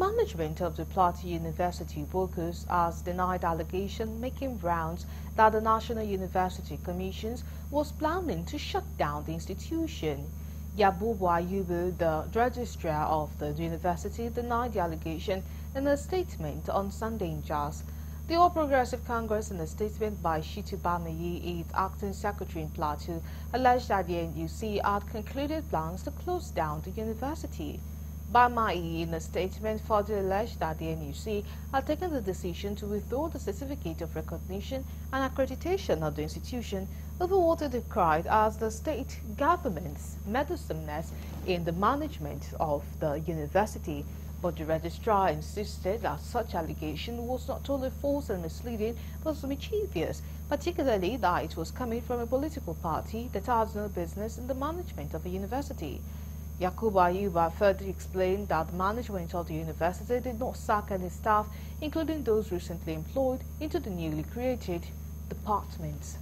management of the Plateau University Bokkos has denied allegation making rounds that the National University Commission was planning to shut down the institution. Yakubu Ayubu, the registrar of the university, denied the allegation in a statement on Sunday in Jos. The All Progressive Congress, in a statement by Shitu Bamiyi, its acting secretary in Plateau, alleged that the NUC had concluded plans to close down the university. Bamiyi, in a statement, further alleged that the NUC had taken the decision to withdraw the certificate of recognition and accreditation of the institution over what it decried as the state government's meddlesomeness in the management of the university. But the registrar insisted that such allegation was not only false and misleading, but also mischievous, particularly that it was coming from a political party that has no business in the management of a university. Yakubu Ayuba further explained that the management of the university did not sack any staff, including those recently employed, into the newly created departments.